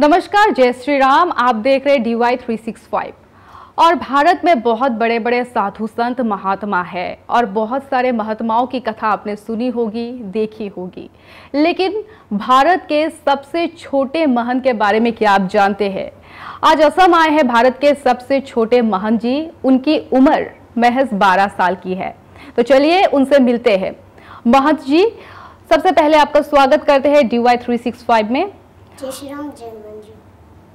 नमस्कार, जय श्री राम आप देख रहे D Y three six five और भारत में बहुत बड़े बड़े साधु संत महात्मा है और बहुत सारे महात्माओं की कथा आपने सुनी होगी, देखी होगी। लेकिन भारत के सबसे छोटे महंत के बारे में क्या आप जानते हैं? आज असम आए हैं भारत के सबसे छोटे महंत जी। उनकी उम्र महज 12 साल की है। तो चलिए उनसे मिलते हैं। महंत जी, सबसे पहले आपका स्वागत करते हैं D Y three six five में। जय श्री राम जय हनुमान जी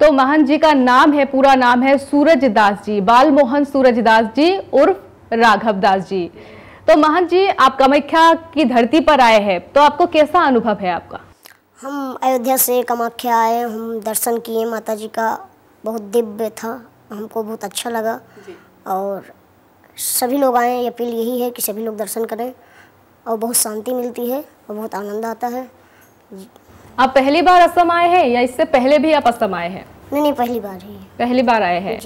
तो महंत जी का नाम है पूरा नाम है सूरज दास जी बाल मोहन सूरज दास जी उर्फ़ राघव दास जी। तो महंत जी आप कामाख्या की धरती पर आए हैं तो आपको कैसा अनुभव है आपका? हम अयोध्या से कामाख्या आए हम दर्शन किए माता जी का बहुत दिव्य था हमको बहुत अच्छा लगा। और सभी लोग आए अपील यही है कि सभी लोग दर्शन करें और बहुत शांति मिलती है और बहुत आनंद आता है। आप पहली बार असम आए हैं या इससे पहले भी आप असम आए हैं? नहीं नहीं पहली बार ही। पहली बार आए हैं।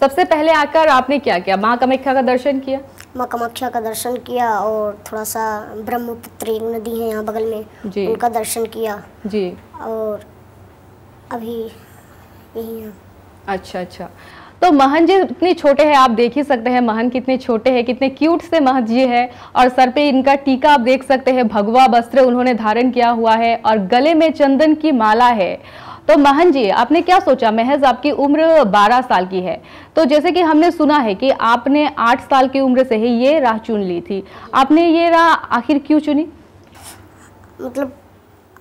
सबसे पहले आकर आपने क्या किया? माँ कामाख्या का दर्शन किया? माँ कामाख्या का दर्शन किया और थोड़ा सा ब्रह्मपुत्र एक नदी है यहाँ बगल में जी। उनका दर्शन किया। जी। और अभी यही है। अच्छा अच्छा। तो महन जी इतने छोटे हैं, आप देख ही सकते हैं महन कितने छोटे हैं, कितने क्यूट से महन जी है। और सर पे इनका टीका आप देख सकते हैं, भगवा वस्त्र उन्होंने धारण किया हुआ है और गले में चंदन की माला है। तो महन जी, आपने क्या सोचा? महज आपकी उम्र 12 साल की है। तो जैसे कि हमने सुना है कि आपने 8 साल की उम्र से ही ये राह चुन ली थी। आपने ये राह आखिर क्यों चुनी? मतलब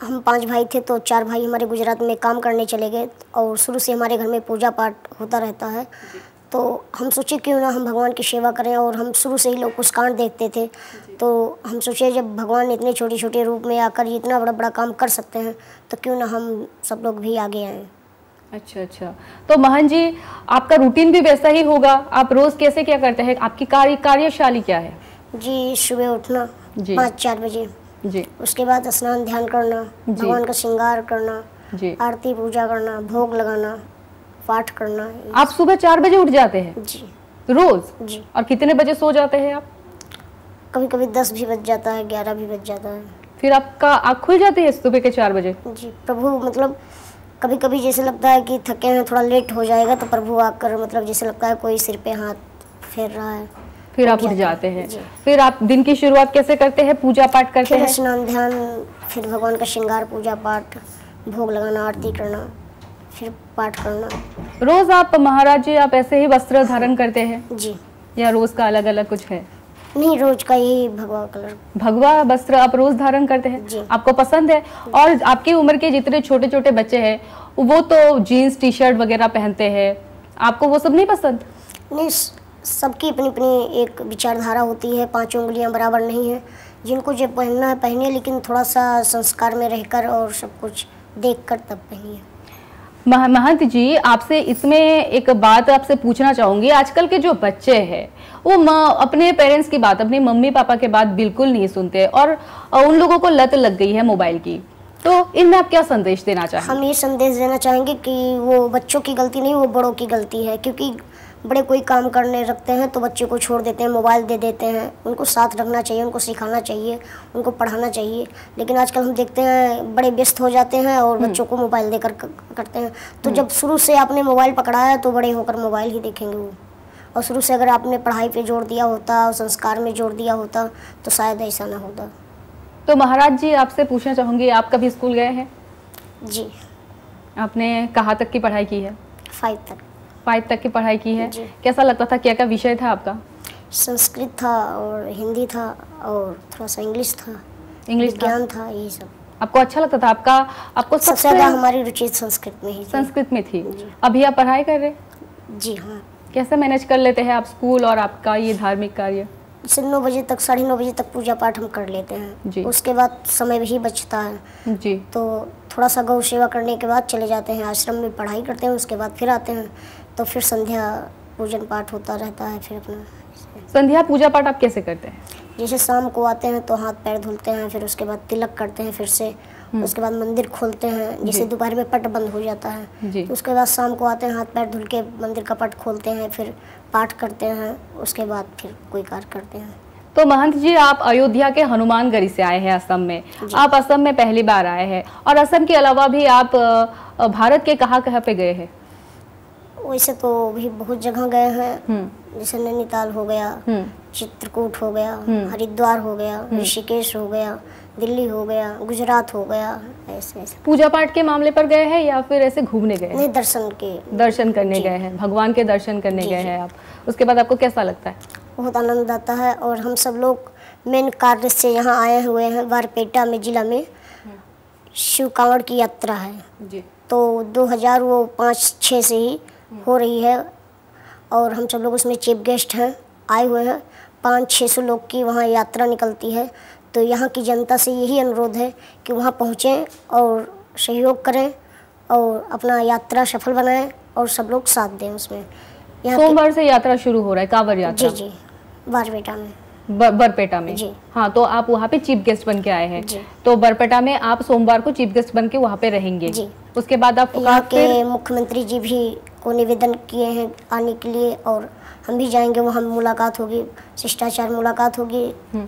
हम पाँच भाई थे तो चार भाई हमारे गुजरात में काम करने चले गए और शुरू से हमारे घर में पूजा पाठ होता रहता है। तो हम सोचे क्यों ना हम भगवान की सेवा करें और हम शुरू से ही लोग कुछ कांड देखते थे। तो हम सोचे जब भगवान इतने छोटे छोटे रूप में आकर इतना बड़ा बड़ा काम कर सकते हैं तो क्यों ना हम सब लोग भी आगे आएँ। अच्छा अच्छा। तो महन जी आपका रूटीन भी वैसा ही होगा। आप रोज कैसे क्या करते हैं? आपकी कार्य कार्यशाली क्या है? जी सुबह उठना। पाँच चार बजे। जी। उसके बाद स्नान ध्यान करना भगवान का श्रृंगार करना जी। आरती पूजा करना भोग लगाना पाठ करना आप सुबह चार बजे उठ जाते हैं? जी। रोज? जी। और कितने बजे सो जाते हैं आप? कभी कभी दस भी बज जाता है ग्यारह भी बज जाता है। फिर आपका आँख खुल जाती है सुबह के चार बजे? जी प्रभु मतलब कभी कभी जैसे लगता है कि थके हैं थोड़ा लेट हो जाएगा तो प्रभु आकर मतलब जैसे लगता है कोई सिर पे हाथ फेर रहा है। फिर आप उठ जाते हैं, फिर आप दिन की शुरुआत कैसे करते हैं? पूजा पाठ करते हैं? स्नान ध्यान फिर भगवान का श्रृंगार पूजा पाठ भोग लगाना आरती करना फिर पाठ करना। रोज आप महाराज जी आप ऐसे ही वस्त्र धारण करते हैं? जी। या रोज का अलग अलग कुछ है? नहीं रोज का यही भगवा कलर। भगवा वस्त्र आप रोज धारण करते हैं? आपको पसंद है? और आपकी उम्र के जितने छोटे छोटे बच्चे हैं वो तो जीन्स टी शर्ट वगैरह पहनते हैं। आपको वो सब नहीं पसंद? नहीं सबकी अपनी अपनी एक विचारधारा होती है पाँचों उंगलियाँ बराबर नहीं है। जिनको जो पहनना है पहनिए लेकिन थोड़ा सा संस्कार में रहकर और सब कुछ देख कर तब पहनिए। मह- महंत जी आपसे इसमें एक बात आपसे पूछना चाहूँगी। आजकल के जो बच्चे हैं वो म- अपने पेरेंट्स की बात अपने मम्मी पापा के बात बिल्कुल नहीं सुनते और उन लोगों को लत लग गई है मोबाइल की। तो इनमें आप क्या संदेश देना चाहेंगे? हम ये संदेश देना चाहेंगे कि वो बच्चों की गलती नहीं वो बड़ों की गलती है क्योंकि बड़े कोई काम करने रखते हैं तो बच्चे को छोड़ देते हैं मोबाइल दे देते हैं। उनको साथ रखना चाहिए उनको सिखाना चाहिए उनको पढ़ाना चाहिए। लेकिन आजकल हम देखते हैं बड़े व्यस्त हो जाते हैं और बच्चों को मोबाइल देकर करते हैं। तो जब शुरू से आपने मोबाइल पकड़ाया तो बड़े होकर मोबाइल ही देखेंगे वो। और शुरू से अगर आपने पढ़ाई पे ज़ोर दिया होता और संस्कार में ज़ोर दिया होता तो शायद ऐसा ना होता। तो महाराज जी आपसे पूछना चाहूँगी आप कभी स्कूल गए हैं? जी। आपने कहाँ तक की पढ़ाई की है? फाइव तक। फाइव तक की पढ़ाई की है। कैसा लगता था क्या क्या विषय था आपका? संस्कृत था और हिंदी था और थोड़ा सा इंग्लिश था। इंग्लिश था। विज्ञान था यही सब। आपको अच्छा लगता था? आपका आपको सबसे ज़्यादा हमारी रुचि संस्कृत में ही संस्कृत में थी। अभी आप पढ़ाई कर रहे जी हाँ। कैसे मैनेज कर लेते हैं आप स्कूल और आपका ये धार्मिक कार्य? से नौ बजे तक साढ़े नौ बजे तक पूजा पाठ हम कर लेते हैं। जी। उसके बाद समय भी बचता है। जी। तो थोड़ा सा गौ सेवा करने के बाद चले जाते हैं आश्रम में पढ़ाई करते हैं उसके बाद फिर आते हैं। तो फिर संध्या पूजन पाठ होता रहता है फिर अपना संध्या पूजा पाठ आप कैसे करते हैं? जैसे शाम को आते हैं तो हाथ पैर धुलते हैं फिर उसके बाद तिलक करते हैं फिर से उसके बाद मंदिर खोलते हैं जैसे दोपहर में पट बंद हो जाता है तो उसके बाद शाम को आते हैं हाथ पैर धुल के मंदिर का पट खोलते हैं फिर पाठ करते हैं उसके बाद फिर कोई कार्य करते हैं। तो महंत जी आप अयोध्या के हनुमानगढ़ी से आए हैं असम में। आप असम में पहली बार आए हैं और असम के अलावा भी आप भारत के कहाँ कहाँ पे गए हैं? वैसे तो भी बहुत जगह गए हैं। हम्म। जैसे नैनीताल हो गया हम्म। चित्रकूट हो गया हम्म। हरिद्वार हो गया ऋषिकेश हो गया दिल्ली हो गया गुजरात हो गया ऐसे ऐसे। पूजा पाठ के मामले पर गए हैं या फिर ऐसे घूमने गए हैं? नहीं दर्शन के। दर्शन करने गए हैं। भगवान के दर्शन करने गए हैं आप। उसके बाद आपको कैसा लगता है? बहुत आनंद आता है और हम सब लोग मेन कार्य से यहाँ आए हुए हैं बारपेटा में जिला में। शिव कांवड़ की यात्रा है। जी। तो 2000 वो पाँच छः से ही हो रही है और हम सब लोग उसमें चीफ गेस्ट हैं आए हुए हैं। पाँच छः सौ लोग की वहाँ यात्रा निकलती है। तो यहाँ की जनता से यही अनुरोध है कि वहाँ पहुँचें और सहयोग करें और अपना यात्रा सफल बनाएँ और सब लोग साथ दें उसमें। यहाँ सोमवार से यात्रा शुरू हो रहा है कांवड़ जी यात्रा। जी जी। बारपेटा में। बर- बरपेटा में? जी। हाँ तो आप वहाँ पे चीफ गेस्ट बन के आए हैं। तो बरपेटा में आप सोमवार को चीफ गेस्ट बन के वहाँ पे रहेंगे। जी। उसके बाद आप के मुख्यमंत्री जी भी को निवेदन किए हैं आने के लिए और हम भी जाएँगे वहाँ मुलाकात होगी शिष्टाचार मुलाकात होगी।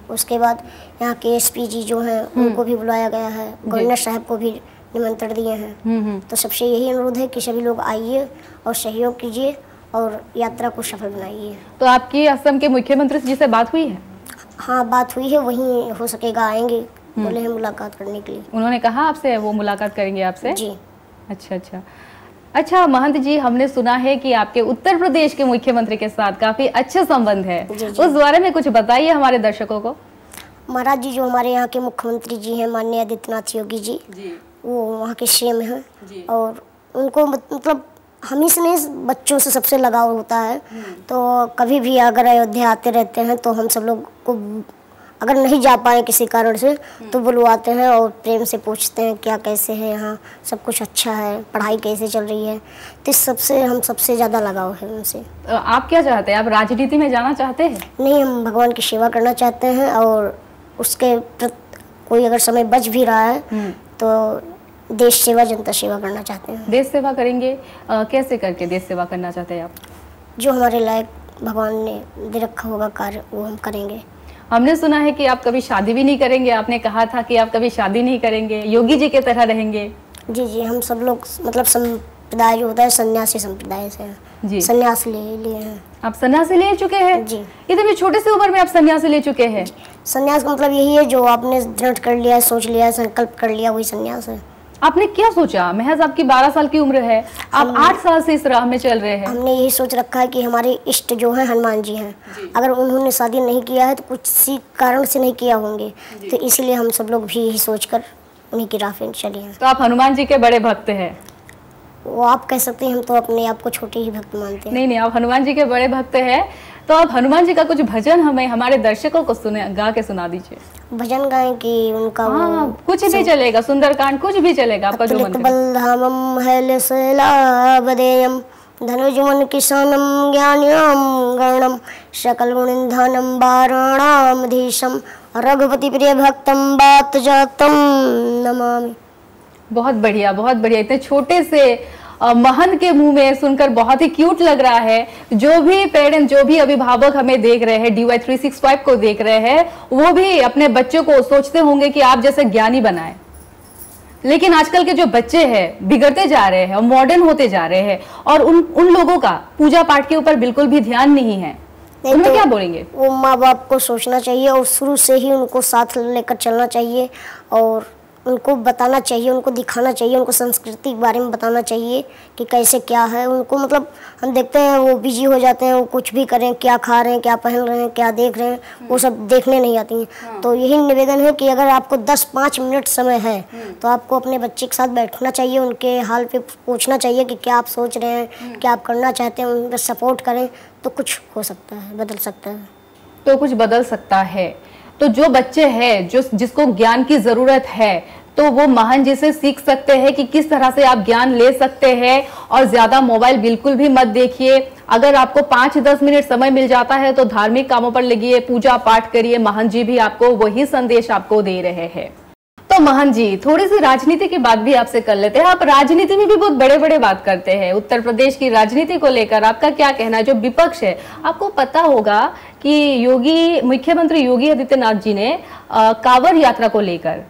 उसके बाद यहाँ के एसपी जी जो हैं उनको भी बुलाया गया है गवर्नर साहब को भी निमंत्रण दिए हैं। हम्म हम्म। तो सबसे यही अनुरोध है कि सभी लोग आइए और सहयोग कीजिए और यात्रा को सफल बनाइए। तो आपकी असम के मुख्यमंत्री जी से बात हुई है? हाँ बात हुई है वहीं हो सकेगा आएँगे। बोले हैं मुलाकात करने के लिए। उन्होंने कहा आपसे वो मुलाकात करेंगे आपसे? जी। अच्छा अच्छा। अच्छा महंत जी हमने सुना है कि आपके उत्तर प्रदेश के मुख्यमंत्री के साथ काफ़ी अच्छे संबंध है। जी, जी। उस बारे में कुछ बताइए हमारे दर्शकों को। महाराज जी जो हमारे यहाँ के मुख्यमंत्री जी हैं माननीय आदित्यनाथ योगी जी जी। वो वहाँ के सीएम हैं। और उनको मतलब हम ही बच्चों से सबसे लगाव होता है। तो कभी भी अगर अयोध्या आते रहते हैं तो हम सब लोग को अगर नहीं जा पाए किसी कारण से तो बुलवाते हैं और प्रेम से पूछते हैं क्या कैसे है यहाँ सब कुछ अच्छा है पढ़ाई कैसे चल रही है। तो इस सबसे हम सबसे ज़्यादा लगाव है उनसे। आप क्या चाहते हैं? आप राजनीति में जाना चाहते हैं? नहीं हम भगवान की सेवा करना चाहते हैं और उसके कोई अगर समय बच भी रहा है तो देश सेवा जनता सेवा करना चाहते हैं। देश सेवा करेंगे। अ, कैसे करके देश सेवा करना चाहते हैं आप? जो हमारे लायक भगवान ने दे रखा होगा कार्य वो हम करेंगे। हमने सुना है कि आप कभी शादी भी नहीं करेंगे। आपने कहा था कि आप कभी शादी नहीं करेंगे। योगी जी के तरह रहेंगे। जी जी हम सब लोग मतलब संप्रदाय जो होता है सन्यासी संप्रदाय से जी। सन्यास ले लिए हैं। आप सन्यासी ले चुके हैं? जी। इतनी छोटे सी उम्र में आप सन्यासी ले चुके हैं? सन्यास का मतलब यही है जो आपने दृढ़ कर लिया है सोच लिया है संकल्प कर लिया वही सन्यास है। आपने क्या सोचा? महज आपकी 12 साल की उम्र है। आप 8 साल से इस राह में चल रहे हैं। हमने यही सोच रखा है कि हमारे इष्ट जो हैं हनुमान जी हैं। अगर उन्होंने शादी नहीं किया है तो कुछ सी कारण से नहीं किया होंगे। तो इसलिए हम सब लोग भी यही सोचकर उन्हीं की राह पे चले हैं। तो आप हनुमान जी के बड़े भक्त हैं। वो आप कह सकते हैं हम तो अपने आप को छोटे ही भक्त मानते हैं। नहीं नहीं आप हनुमान जी के बड़े भक्त हैं। तो आप हनुमान जी का कुछ भजन हमें हमारे दर्शकों को सुने गा के सुना दीजिए। भजन गाएँ कि उनका हाँ कुछ भी चलेगा सुंदरकांड कुछ भी चलेगा आपका जो मन अतुलित करे। बलधामं हैलशैलावदेयं धनुजमन किसानं ज्ञान्यां गणं सकलगुणिन्धानं वाराणामधीशं रघुपतिप्रियभक्तं वातजातं नमामि। बहुत बढ़िया बहुत बढ़िया। इतने छोटे से महंत के मुँह में सुनकर बहुत ही क्यूट लग रहा है। जो भी पेरेंट्स जो भी अभिभावक हमें देख रहे हैं डीवाई थ्री सिक्स फाइव को देख रहे हैं वो भी अपने बच्चों को सोचते होंगे कि आप जैसे ज्ञानी बनाए। लेकिन आजकल के जो बच्चे हैं बिगड़ते जा रहे हैं और मॉडर्न होते जा रहे हैं और उन उन लोगों का पूजा पाठ के ऊपर बिल्कुल भी ध्यान नहीं है। नहीं उनमें तो- क्या बोलेंगे? वो माँ बाप को सोचना चाहिए और शुरू से ही उनको साथ लेकर चलना चाहिए और उनको बताना चाहिए उनको दिखाना चाहिए उनको संस्कृति के बारे में बताना चाहिए कि कैसे क्या है। उनको मतलब हम देखते हैं वो बिज़ी हो जाते हैं वो कुछ भी करें क्या खा रहे हैं क्या पहन रहे हैं क्या देख रहे हैं वो सब देखने नहीं आती हैं। तो यही निवेदन है कि अगर आपको 10-5 मिनट समय है तो आपको अपने बच्चे के साथ बैठना चाहिए उनके हाल पे पूछना चाहिए कि क्या आप सोच रहे हैं क्या आप करना चाहते हैं उनका सपोर्ट करें तो कुछ हो सकता है बदल सकता है। तो कुछ बदल सकता है। तो जो बच्चे हैं जो जिसको ज्ञान की ज़रूरत है तो वो महान जी से सीख सकते हैं कि किस तरह से आप ज्ञान ले सकते हैं और ज़्यादा मोबाइल बिल्कुल भी मत देखिए। अगर आपको पाँच दस मिनट समय मिल जाता है तो धार्मिक कामों पर लगिए पूजा पाठ करिए महान जी भी आपको वही संदेश आपको दे रहे हैं। तो महन जी थोड़ी सी राजनीति की बात भी आपसे कर लेते हैं। आप राजनीति में भी बहुत बड़े बड़े बात करते हैं। उत्तर प्रदेश की राजनीति को लेकर आपका क्या कहना है? जो विपक्ष है आपको पता होगा कि योगी मुख्यमंत्री योगी आदित्यनाथ जी ने आ, कांवड़ यात्रा को लेकर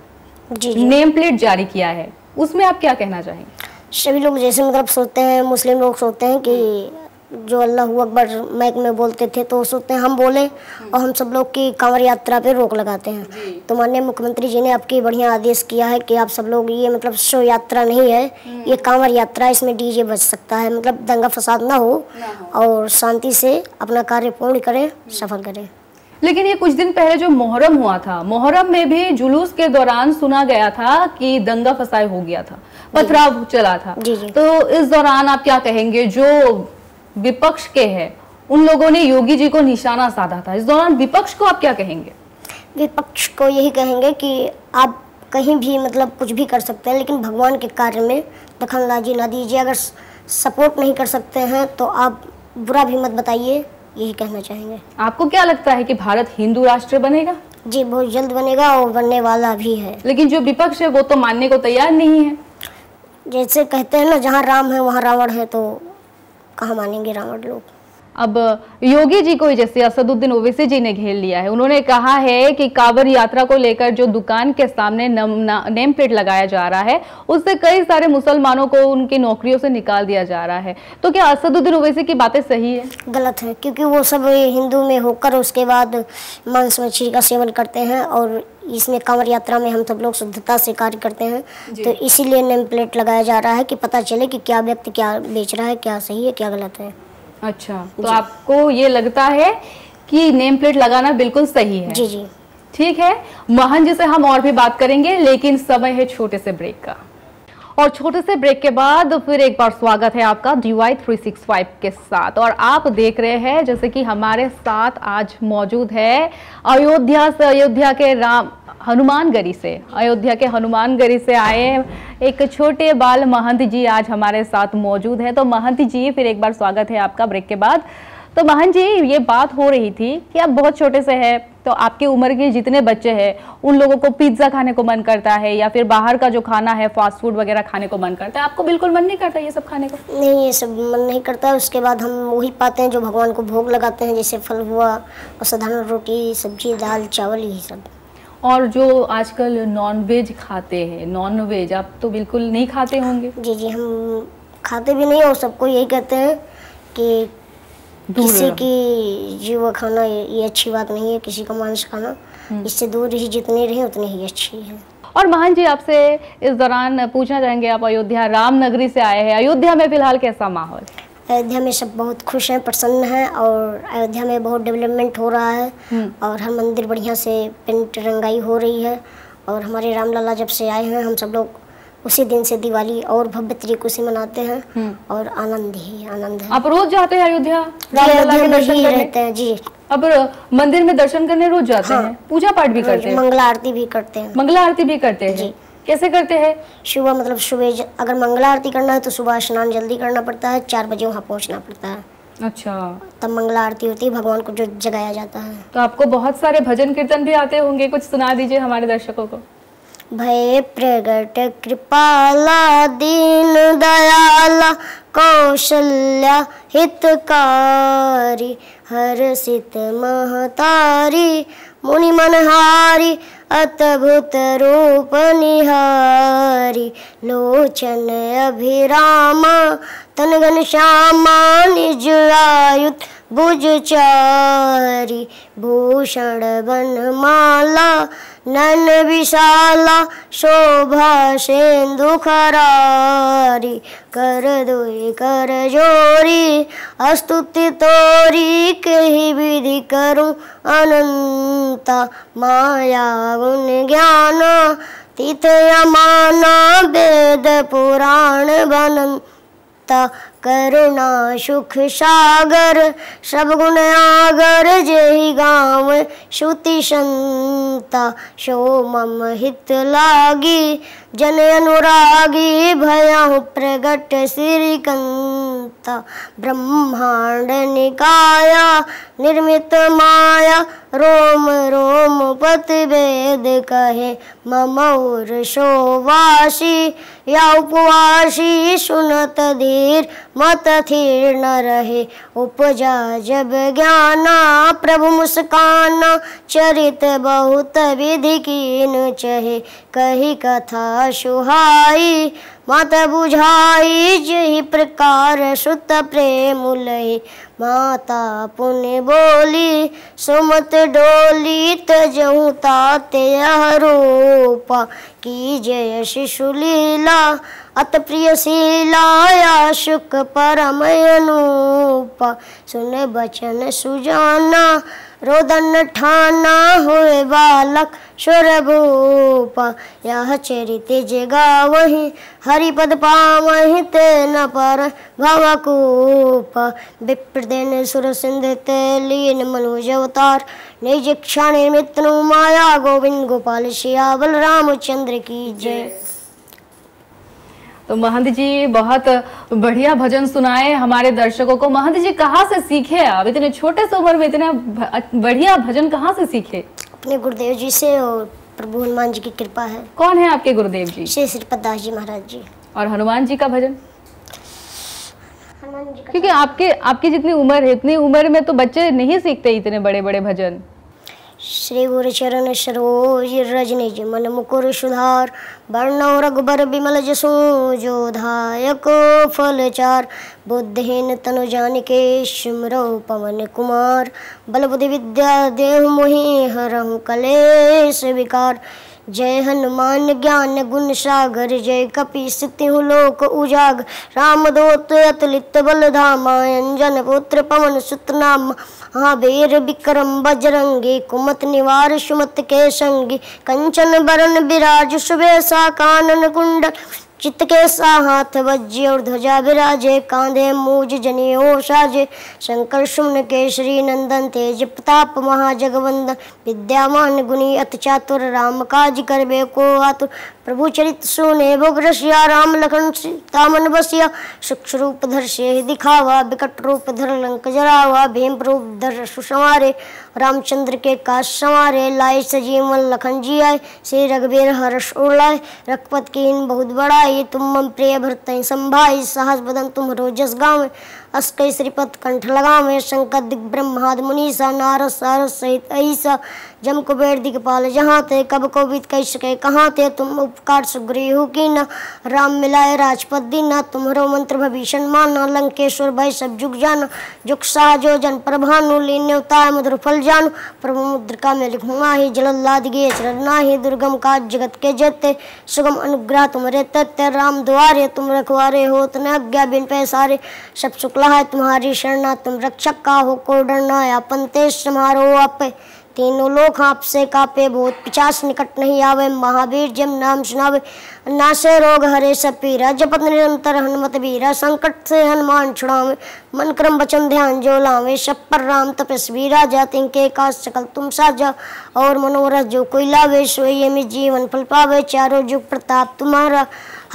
नेम प्लेट जारी किया है। उसमें आप क्या कहना चाहेंगे सभी लोग जैसे मतलब सोचते हैं मुस्लिम लोग सोचते हैं कि जो अल्लाह अकबर मैक में बोलते थे तो सोचते हैं हम बोले और हम सब लोग की कांवड़ यात्रा पे रोक लगाते हैं। तो माननीय मुख्यमंत्री जी ने आपकी बढ़िया आदेश किया है कि आप सब लोग ये मतलब शो यात्रा नहीं है ये कांवर यात्रा इसमें डीजे बज सकता है। मतलब दंगा फसाद ना हो। और शांति से अपना कार्य पूर्ण करें सफल करें। लेकिन ये कुछ दिन पहले जो मोहर्रम हुआ था मोहर्रम में भी जुलूस के दौरान सुना गया था कि दंगा फसाई हो गया था पथराव चला था। जी, जी। तो इस दौरान आप क्या कहेंगे जो विपक्ष के हैं उन लोगों ने योगी जी को निशाना साधा था। इस दौरान विपक्ष को आप क्या कहेंगे? विपक्ष को यही कहेंगे कि आप कहीं भी मतलब कुछ भी कर सकते हैं लेकिन भगवान के कार्य में दखलंदाजी ना दीजिए। अगर सपोर्ट नहीं कर सकते हैं तो आप बुरा भी मत बताइए। यही कहना चाहेंगे। आपको क्या लगता है कि भारत हिंदू राष्ट्र बनेगा? जी बहुत जल्द बनेगा और बनने वाला भी है। लेकिन जो विपक्ष है वो तो मानने को तैयार नहीं है। जैसे कहते हैं ना जहाँ राम है वहाँ रावण है तो कहाँ मानेंगे रावण लोग? अब योगी जी को जैसे असदुद्दीन ओवैसी जी ने घेर लिया है। उन्होंने कहा है कि कांवड़ यात्रा को लेकर जो दुकान के सामने नम, ना, नेम प्लेट लगाया जा रहा है उससे कई सारे मुसलमानों को उनकी नौकरियों से निकाल दिया जा रहा है। तो क्या असदुद्दीन ओवैसी की बातें सही है? गलत है क्योंकि वो सब हिंदू में होकर उसके बाद मांस मछली का सेवन करते हैं और इसमें कांवड़ यात्रा में हम सब लोग शुद्धता से कार्य करते हैं। तो इसीलिए नेम प्लेट लगाया जा रहा है कि पता चले कि क्या व्यक्ति क्या बेच रहा है क्या सही है क्या गलत है। अच्छा तो आपको ये लगता है कि नेम प्लेट लगाना बिल्कुल सही है। जी जी। ठीक है? महन जी से हम और भी बात करेंगे लेकिन समय है छोटे से ब्रेक का। और छोटे से ब्रेक के बाद फिर एक बार स्वागत है आपका डी थ्री सिक्स फाइव के साथ। और आप देख रहे हैं जैसे कि हमारे साथ आज मौजूद है अयोध्या से अयोध्या के राम हनुमानगढ़ी से, अयोध्या के हनुमानगढ़ी से आए एक छोटे बाल महंत जी आज हमारे साथ मौजूद है। तो महंत जी, फिर एक बार स्वागत है आपका ब्रेक के बाद। तो महंत जी, ये बात हो रही थी कि आप बहुत छोटे से हैं तो आपकी उम्र के जितने बच्चे हैं, उन लोगों को पिज़्ज़ा खाने को मन करता है या फिर बाहर का जो खाना है फास्ट फ़ूड वगैरह खाने को मन करता है? आपको बिल्कुल मन नहीं करता ये सब खाने को? नहीं, ये सब मन नहीं करता। उसके बाद हम वही पाते हैं जो भगवान को भोग लगाते हैं, जैसे फल हुआ, और साधारण रोटी, सब्ज़ी, दाल, चावल, यही सब। और जो आजकल नॉन वेज खाते हैं नॉन वेज आप तो बिल्कुल नहीं खाते होंगे। जी जी हम खाते भी नहीं और सबको यही कहते हैं कि किसी की जीव खाना ये ये अच्छी बात नहीं है किसी का मांस खाना इससे दूर ही जितनी रहे उतनी ही अच्छी है। और महान जी आपसे इस दौरान पूछना चाहेंगे आप अयोध्या रामनगरी से आए हैं। अयोध्या में फ़िलहाल कैसा माहौल? है अयोध्या में सब बहुत खुश हैं प्रसन्न हैं और अयोध्या में बहुत डेवलपमेंट हो रहा है और हर मंदिर बढ़िया से पेंट रंगाई हो रही है और हमारे रामलला जब से आए हैं हम सब लोग उसी दिन से दिवाली और भव्य तरीकों से मनाते हैं और आनंद ही आनंद है। आप रोज जाते हैं अयोध्या? में ही रहते हैं जी। अब मंदिर में दर्शन करने रोज जाते हाँ। हैं? पूजा पाठ भी करते हैं? मंगला आरती भी करते हैं। मंगला आरती भी करते हैं? जी। कैसे करते हैं? सुबह मतलब सुबह अगर मंगला आरती करना है तो सुबह स्नान जल्दी करना पड़ता है चार बजे वहाँ पहुँचना पड़ता है। अच्छा। तब मंगला आरती होती है भगवान को जो जगाया जाता है। तो आपको बहुत सारे भजन कीर्तन भी आते होंगे कुछ सुना दीजिए हमारे दर्शकों को। भय प्रगट कृपाला दीन दयाला कौशल्या हितकारी हर सित महतारी मुनि मनहारी अतभुत रूप निहारी। लोचन अभिरामा तनगन श्यामा, निज आयुत बुझ चारी भूषण बनमाला नन विशाला शोभा सेंदु खरारी, कर दोई, कर जोरी, अस्तुति तोरी, कही विधि करूँ अनंता माया गुण ज्ञान तीर्थ यमाना वेद पुराण बनंता करुणा सुख सागर सब गुण आगर जय गाँव श्रुति संता सो मम हित लागी। जन अनुरागी भया प्रगट श्रीकंता ब्रह्मांड निकाया, निर्मित माया, रोम रोम पति वेद कहे ममौर शोवासी या उपवासी सुनत धीर, मत थीर न रहे, उपजा जब ज्ञाना, प्रभु मुस्काना, चरित बहुत विधि कीन चहे, कही कथा सुहाई, मत बुझाई जही प्रकार सुत प्रेम लही माता पुण्य बोली, सुमत डोली, तजहू ताते रूपा की जय शिशु लीला अत प्रिय शीलाया शुक परम अनूपा सुन बचन सुजाना रोदन ठाना हुए बालक सुरभूप यह चरित जगा वही हरिपद पावहि ते न पर भवकूप। विप्रदेन सुर सिंध ते लीन मनुज अवतार। निज क्षण निर्मित माया गोविंद गोपाल, श्यावल रामचंद्र की जय। तो महंत जी बहुत बढ़िया भजन सुनाए हमारे दर्शकों को। महंत जी कहाँ से सीखे आप? इतने छोटे से उम्र में इतना बढ़िया भजन कहाँ से सीखे? अपने गुरुदेव जी से और प्रभु हनुमान जी की कृपा है। कौन है आपके गुरुदेव जी? श्री श्रीपद दास जी महाराज जी। और हनुमान जी का भजन? हनुमान जी का क्योंकि आपके आपकी जितनी उम्र है इतनी उम्र में तो बच्चे नहीं सीखते इतने बड़े बड़े भजन। श्री गुरु चरण सरोज रजनिज मन मुकुर सुधार वर्णव रघुबर विमल जसो जो धायक फल चार बुद्धिहीन तनु जानिके सिमरो पवन कुमार बल बुद्धि विद्या देह मोहि हरहु कलेश विकार जय हनुमान ज्ञान गुण सागर जय कपि लोक उजाग राम दोत अतुलित बल धामा अंजन पुत्र पवन सुत नाम महावीर विक्रम बजरंगी कुमत निवार सुमत के संगी कंचन बरन विराज सुबेसा कानन कुंडल। चित्त के सा हाथ वज्य और ध्वजा विराजे, कांधे मूज जनियो साजे शंकर सुमन केसरी नंदन, तेज प्रताप महाजगवंदन विद्यामान गुणी अत चातुर, राम काज कर करबे को आतुर। प्रभु चरित सुने, भोग रसिया, राम लखन, सीतामन बसिया। सूक्ष्म रूप धर से दिखावा, विकट रूप धर लंक जरावा। भीम रूप धर सुसंवारे, रामचंद्र के काश संवारे। लाए सजीवन लखन जी आए श्री रघुवीर हर्ष उड़ाए रघुपत कीन बहुत तुम मम प्रिय भरत संभाई साहस बदन तुम रोजस गाँव अस्कई श्रीपद कंठ लगा में शंकर दिग ब्रह्माद मुनीसा नारद सारद सहित ऐसा। जम कुबेर दिगपाल जहाँ थे, कब को बीत कह सके कहाँ थे? तुम उपकार सुग्रीव की न। राम मिलाए राजपद दीना तुम्हारो मंत्र भभीषण माना। लंकेश्वर भाई सब जुग जाना। जुग साजो जन पर भानु लीन उतार मधुर फल जानु। प्रभु मुद्रिका में लिखूँगा ही जलल्लाद गे चरना ही दुर्गम काज जगत के जते। सुगम अनुग्रह तुम्हारे तत्य राम द्वारे तुम रखवारे हो तने अज्ञा बिन पैसारे। सब शुक्ला है तुम्हारी शरणा, तुम रक्षक का हो को डरना अपन तेज समारो आप। तीनों लोग आपसे कापे भूत पिचास निकट नहीं आवे। महावीर जम नाम सुनावे नासे रोग हरे सब पीरा, जपत निरंतर हनुमत वीरा, संकट से हनुमान छुड़ावे मन क्रम वचन ध्यान जो लावे सब राम तपस्वी राजा तिनके का सकल तुम साजा, और मनोरथ जो कोई लावे सोई में जीवन फल पावे, चारों जुग प्रताप तुम्हारा,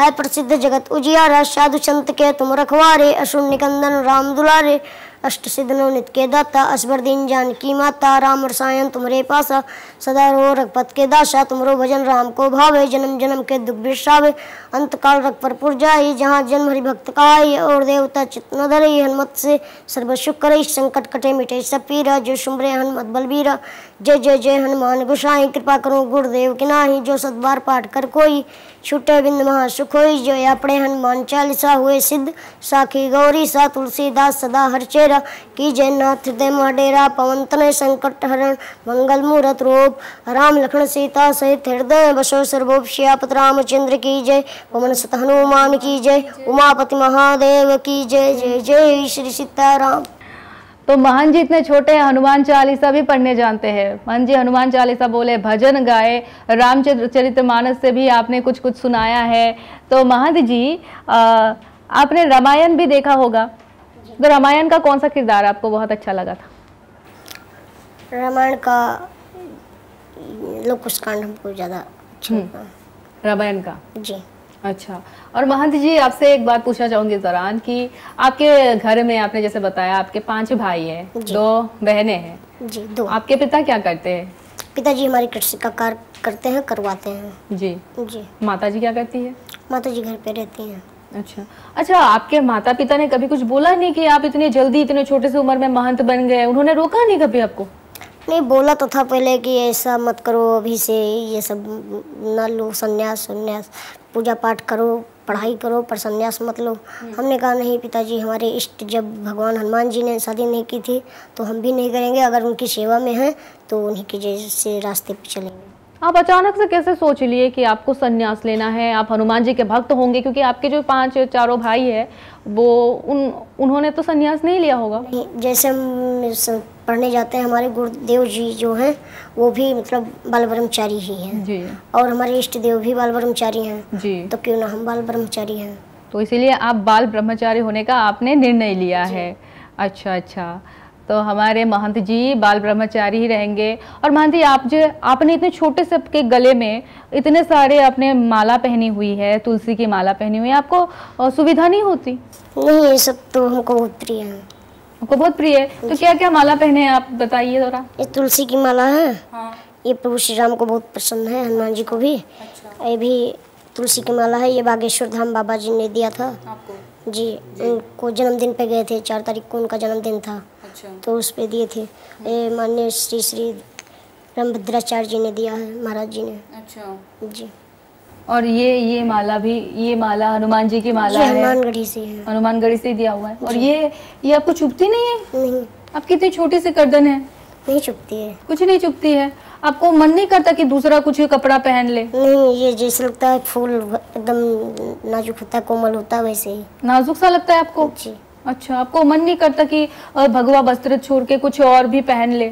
है प्रसिद्ध जगत उजियारा, साधु संत के तुम रखवारे असुर निकंदन राम दुलारे अष्ट सिद्ध नवनित के दाता असबर दीन जानकी माता, राम रसायन तुमरे पासा सदा रो रघपत के दासा, तुमरो भजन राम को भावे, जन्म जन्म के दुख बिरसावे अंत काल रख पर पुर जाये जहाँ जन्म हरि भक्त का आए और देवता चित्न न धरई हनुमत से सर्व सुख करई संकट कटे मिटे सब जो सुमरे हनुमत बलबीरा। जय जय जय हनुमान, गोसाई कृपा करो गुरुदेव की नाही, जो सदबार पाठ कर कोई छूटे बिंद महासुख होई, जो अपने हनुमान चालीसा हुए सिद्ध साखी गौरी सा तुलसीदास सदा हर चेरा की जय। नाथ हृदय मडेरा पवन तनय संकट हरण, मंगल मूरत रूप, राम लखन सीता सहित हृदय बसो सर्वोप, श्यापत रामचंद्र की जय, पवन सत हनुमान की जय, उमापति महादेव की जय जय जय श्री सीताराम। तो महन जी इतने छोटे हैं हनुमान चालीसा भी पढ़ने जानते हैं। महन जी हनुमान चालीसा बोले भजन गाए रामचरित्र मानस से भी आपने कुछ कुछ सुनाया है। तो महंत जी आ, आपने रामायण भी देखा होगा। तो रामायण का कौन सा किरदार आपको बहुत अच्छा लगा था? रामायण का लोग कांड हमको ज़्यादा अच्छा हम्म। रामायण का? जी। अच्छा। और महंत जी आपसे एक बात पूछना चाहूँगी इस दौरान कि आपके घर में आपने जैसे बताया आपके पाँच भाई हैं। दो बहनें हैं। जी दो। आपके पिता क्या करते हैं? पिताजी हमारी कृषि का कार्य करते हैं करवाते हैं। जी। जी। माता जी क्या करती है? माता जी घर पे रहती हैं। अच्छा। अच्छा आपके माता पिता ने कभी कुछ बोला नहीं कि आप इतनी जल्दी इतने छोटे से उम्र में महंत बन गए? उन्होंने रोका नहीं कभी आपको? नहीं बोला तो था पहले कि ऐसा मत करो अभी से ये सब न लो संन्यास संन्यास। पूजा पाठ करो पढ़ाई करो पर संन्यास मत लो। हमने कहा नहीं पिताजी हमारे इष्ट जब भगवान हनुमान जी ने शादी नहीं की थी तो हम भी नहीं करेंगे। अगर उनकी सेवा में हैं तो उन्हीं के जैसे रास्ते पर चलेंगे। आप अचानक से कैसे सोच लिए कि आपको संन्यास लेना है? आप हनुमान जी के भक्त होंगे क्योंकि आपके जो पाँच चारों भाई है वो उन उन्होंने तो संन्यास नहीं लिया होगा। जैसे हम पढ़ने जाते हैं हमारे गुरुदेव जी जो हैं वो भी मतलब बाल ब्रह्मचारी ही हैं। जी। और हमारे इष्ट देव भी बाल ब्रह्मचारी हैं। जी। तो क्यों ना हम बाल ब्रह्मचारी हैं? तो इसीलिए आप बाल ब्रह्मचारी होने का आपने निर्णय लिया है। अच्छा अच्छा। तो हमारे महंत जी बाल ब्रह्मचारी ही रहेंगे। और महंत जी आप जो आपने इतने छोटे से आपके गले में इतने सारे आपने माला पहनी हुई है तुलसी की माला पहनी हुई है आपको सुविधा नहीं होती? नहीं ये सब तो हमको बहुत प्रिय है। हमको बहुत प्रिय है। तो क्या क्या माला पहने हैं आप बताइए थोड़ा? ये तुलसी की माला है। हाँ। ये प्रभु श्री राम को बहुत पसंद है हनुमान जी को भी। अच्छा। ये भी तुलसी की माला है ये बागेश्वर धाम बाबा जी ने दिया था। आपको? जी उनको जन्मदिन पे गए थे चार तारीख को उनका जन्मदिन था। अच्छा। तो उस पे दिए थे। ये माननीय श्री श्री रामभद्राचार्य जी ने दिया है महाराज जी ने। अच्छा। जी। और ये ये माला भी ये माला हनुमान जी की माला है? हनुमानगढ़ी से है। हनुमानगढ़ी से दिया हुआ है। और ये ये आपको चुभती नहीं है? नहीं। आपकी इतनी छोटी सी गर्दन है? नहीं चुपती है। कुछ नहीं चुभती है। आपको मन नहीं करता कि दूसरा कुछ कपड़ा पहन ले? नहीं ये जैसे लगता है फूल एकदम नाजुक होता है कोमल होता है वैसे ही। नाजुक सा लगता है आपको? जी। अच्छा आपको मन नहीं करता कि भगवा वस्त्र छोड़ के कुछ और भी पहन ले?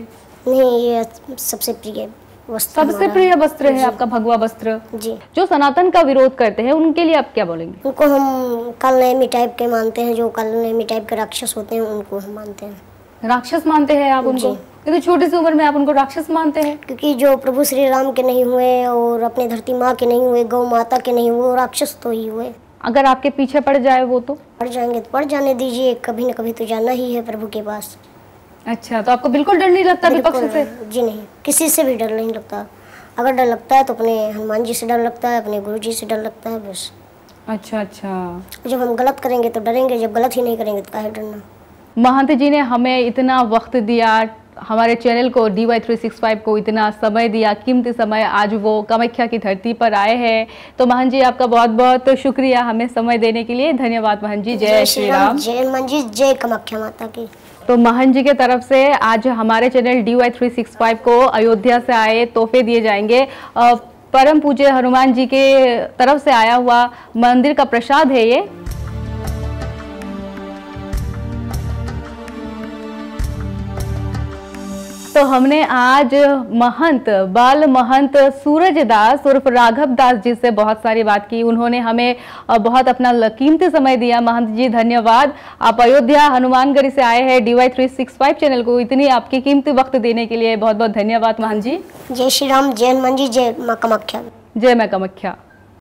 नहीं ये सबसे प्रिय सबसे प्रिय वस्त्र है आपका भगवा वस्त्र। जी। जो सनातन का विरोध करते हैं उनके लिए आप क्या बोलेंगे? उनको हम कालनेमी टाइप के मानते हैं जो कालनेमी टाइप के राक्षस होते हैं उनको हम मानते हैं। राक्षस मानते हैं आप उनको? जी। इतनी छोटी सी उम्र में आप उनको राक्षस मानते हैं। क्योंकि जो प्रभु श्री राम के नहीं हुए और अपने धरती माँ के नहीं हुए गौ माता के नहीं हुए राक्षस तो ही हुए। अगर आपके पीछे पड़ जाए वो तो? पड़ जाएँगे तो पड़ जाने दीजिए कभी न कभी तो जाना ही है प्रभु के पास। अच्छा तो आपको बिल्कुल डर नहीं लगता विपक्ष से? जी नहीं किसी से भी डर नहीं लगता। अगर डर लगता है तो अपने हनुमान जी से डर लगता है अपने गुरु जी से डर लगता है बस। अच्छा अच्छा। जब हम गलत करेंगे तो डरेंगे जब गलत ही नहीं करेंगे तो काहे डरना? महंत जी ने हमें इतना वक्त दिया हमारे चैनल को D Y three six five को इतना समय दिया कीमती समय आज वो कामाख्या की धरती पर आए हैं। तो महन जी आपका बहुत बहुत शुक्रिया हमें समय देने के लिए। धन्यवाद महन जी जय श्री राम। जय हनुमान जी जय कामाख्या माता की। तो महन जी के तरफ़ से आज हमारे channel D Y three six five को अयोध्या से आए तोहफे दिए जाएँगे। परम पूज्य हनुमान जी के तरफ़ से आया हुआ मंदिर का प्रसाद है ये। तो हमने आज महंत बाल महंत सूरज दास उर्फ़ राघव दास जी से बहुत सारी बात की। उन्होंने हमें बहुत अपना कीमती समय दिया। महंत जी धन्यवाद। आप अयोध्या हनुमानगढ़ी से आए हैं D Y three six five channel को इतनी आपकी कीमती वक्त देने के लिए बहुत बहुत धन्यवाद महंत जी। जय श्री राम जय हनुमान जी जय माँ कामाख्या। जय मैं कामाख्या।